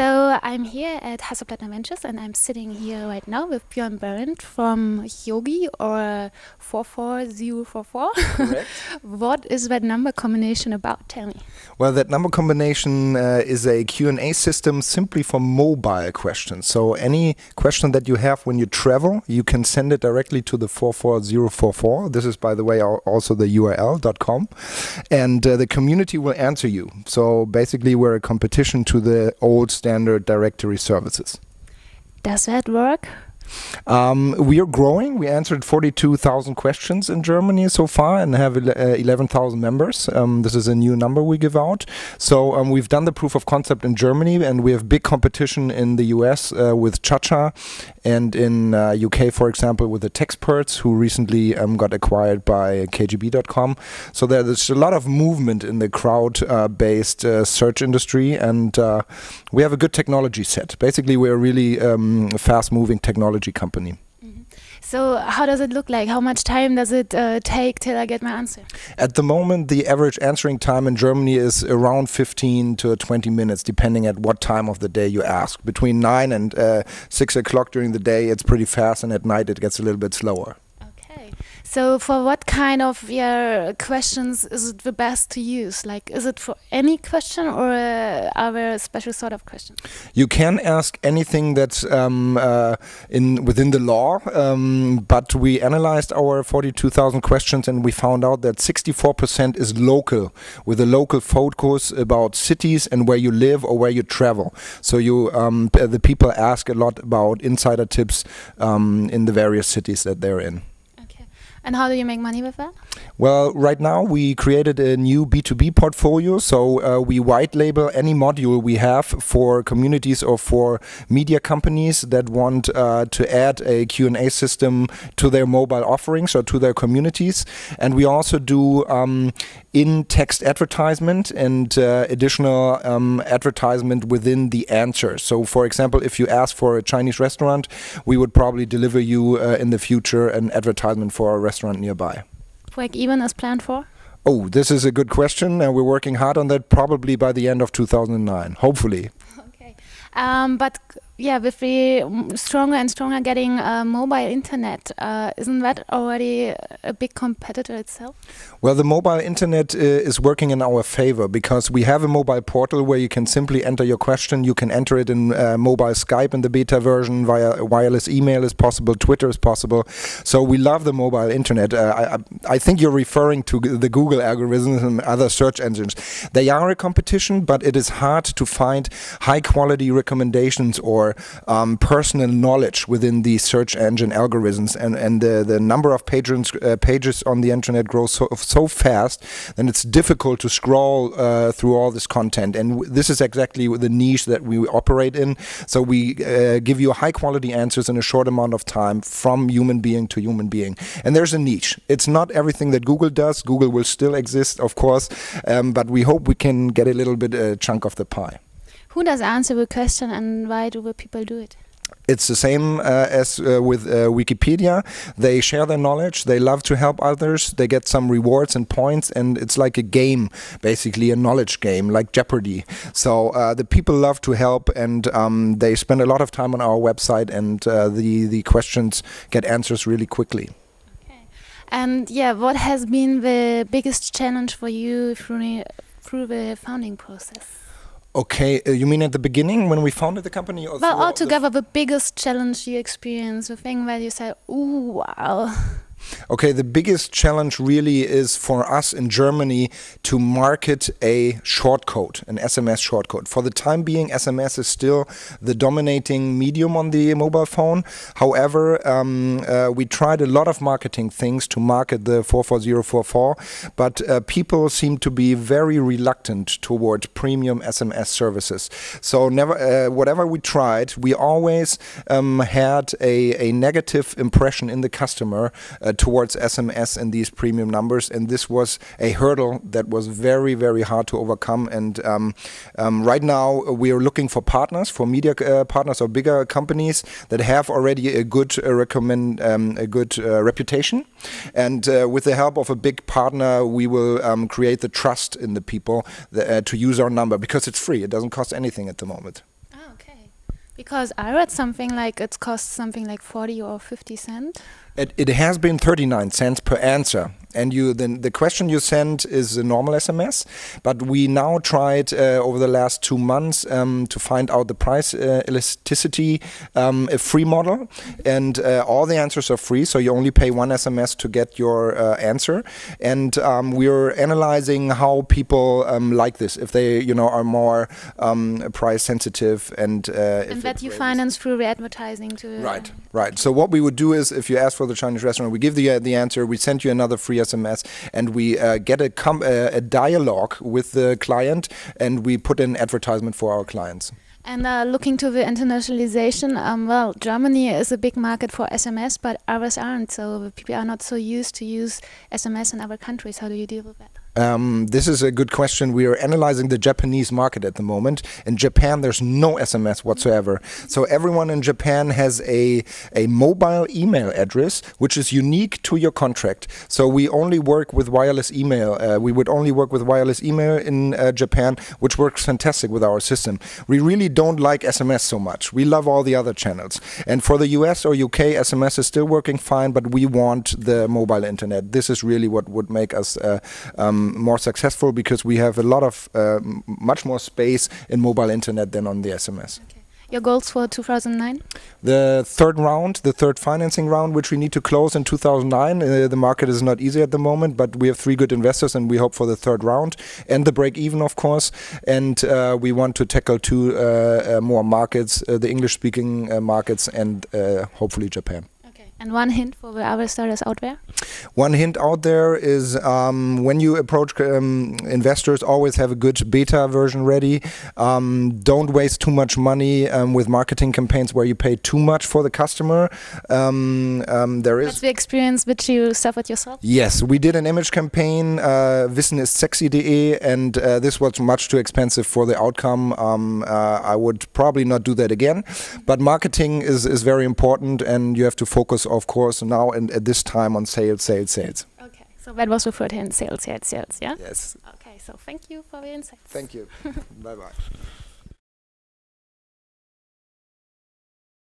So I'm here at Hasso Plattner Ventures and I'm sitting here right now with Björn Behrendt from hiogi or 44044. Correct. what is that number combination about? Tell me. Well, that number combination uh, is a Q&A system simply for mobile questions. So any question that you have when you travel, you can send it directly to the 44044. This is, by the way, also the URL.com. And uh, the community will answer you. So basically, we're a competition to the old standard directory services. Does that work? Um, we are growing. We answered 42,000 questions in Germany so far and have uh, 11,000 members. Um, this is a new number we give out. So um, we've done the proof of concept in Germany and we have big competition in the US uh, with ChaCha and in uh, UK, for example, with the Texperts who recently um, got acquired by KGB.com. So there's a lot of movement in the crowd-based uh, search industry and uh, we have a good technology set. Basically, we're really um, fast-moving technology technology company. Mm-hmm. So how does it look like? How much time does it uh, take till I get my answer? At the moment, the average answering time in Germany is around 15 to 20 minutes, depending at what time of the day you ask. Between 9 and uh, 6 o'clock during the day, it's pretty fast, and at night it gets a little bit slower. Okay. So for what kind of yeah, questions is it the best to use? Like, is it for any question or uh, are there a special sort of questions? You can ask anything that's um, uh, in within the law, um, but we analyzed our 42,000 questions and we found out that 64% is local, with a local focus about cities and where you live or where you travel. So you, um, the people ask a lot about insider tips um, in the various cities that they're in. And how do you make money with that? Well, right now we created a new B2B portfolio. So uh, we white label any module we have for communities or for media companies that want uh, to add a Q&A system to their mobile offerings or to their communities. And we also do um, in-text advertisement and uh, additional um, advertisement within the answer. So for example, if you ask for a Chinese restaurant, we would probably deliver you uh, in the future an advertisement for a restaurant nearby. Break even is planned for? Oh, this is a good question, and we're working hard on that. Probably by the end of 2009, hopefully. Um, but yeah, with the stronger and stronger getting uh, mobile internet, uh, isn't that already a big competitor itself? Well, the mobile internet uh, is working in our favor because we have a mobile portal where you can simply enter your question. You can enter it in uh, mobile Skype in the beta version, via wireless email is possible, Twitter is possible. So we love the mobile internet. Uh, I, I think you're referring to the Google algorithms and other search engines. They are a competition, but it is hard to find high quality recommendations or um, personal knowledge within the search engine algorithms, and and the the number of pages uh, pages on the internet grows so so fast, then it's difficult to scroll uh, through all this content. And this is exactly the niche that we operate in. So we uh, give you high quality answers in a short amount of time from human being to human being. And there's a niche. It's not everything that Google does. Google will still exist, of course, um, but we hope we can get a little bit a chunk of the pie. Who does answer the question and why do the people do it? It's the same uh, as uh, with uh, Wikipedia. They share their knowledge. They love to help others. They get some rewards and points, and it's like a game, basically a knowledge game, like Jeopardy. So uh, the people love to help, and um, they spend a lot of time on our website, and uh, the the questions get answers really quickly. Okay. And yeah, what has been the biggest challenge for you through the, through the founding process? Okay, uh, you mean at the beginning when we founded the company? well, altogether, the, the biggest challenge you experienced, the thing where you said, "Ooh, wow." Okay, the biggest challenge really is for us in Germany to market a shortcode, an SMS shortcode. For the time being, SMS is still the dominating medium on the mobile phone. However, um, uh, we tried a lot of marketing things to market the 44044, but uh, people seem to be very reluctant toward premium SMS services. So never, uh, whatever we tried, we always um, had a, a negative impression in the customer uh, towards SMS and these premium numbers. And this was a hurdle that was very, very hard to overcome. And um, um, right now we are looking for partners, for media uh, partners or bigger companies that have already a good uh, recommend um, a good uh, reputation. And uh, with the help of a big partner, we will um, create the trust in the people that, uh, to use our number because it's free. It doesn't cost anything at the moment. Okay, because I read something like it costs something like 40 or 50 cent. It, it has been 39 cents per answer. And you then the question you send is a normal SMS, but we now tried uh, over the last two months um, to find out the price uh, elasticity, um, a free model, and uh, all the answers are free, so you only pay one SMS to get your uh, answer. And um, we're analyzing how people um, like this, if they you know are more um, price sensitive and. Uh, and that you finance through re advertising to. Right, right. So what we would do is, if you ask for the Chinese restaurant, we give the uh, the answer, we send you another free SMS, and we uh, get a, com- uh, a dialogue with the client, and we put in advertisement for our clients. And uh, looking to the internationalization, um, well, Germany is a big market for SMS, but others aren't. So people are not so used to use SMS in other countries. How do you deal with that? Um, this is a good question. We are analyzing the Japanese market at the moment. In Japan, there's no SMS whatsoever. So everyone in Japan has a, a mobile email address, which is unique to your contract. So we only work with wireless email. Uh, we would only work with wireless email in uh, Japan, which works fantastic with our system. We really don't like SMS so much. We love all the other channels. And for the US or UK, SMS is still working fine, but we want the mobile internet. This is really what would make us. Uh, um, more successful because we have a lot of uh, much more space in mobile internet than on the SMS. Okay. Your goals for 2009? The third round, the third financing round, which we need to close in 2009. Uh, the market is not easy at the moment, but we have three good investors and we hope for the third round and the break even, of course. And uh, we want to tackle two uh, uh more markets, uh, the English speaking uh, markets and hopefully Japan. Okay. And one hint for the other startups out there? One hint out there is um, when you approach um, investors, always have a good beta version ready. Um, don't waste too much money um, with marketing campaigns where you pay too much for the customer. Um, um, there is That's the experience which you suffered yourself? Yes, we did an image campaign, uh, Wissen ist sexy.de, and uh, this was much too expensive for the outcome. Uh, I would probably not do that again. But marketing is, is very important, and you have to focus of course, now and at this time on sales, sales, sales. Okay, so that was referred to in sales, sales, sales, yeah? Yes. Okay, so thank you for the insights. Thank you. bye bye.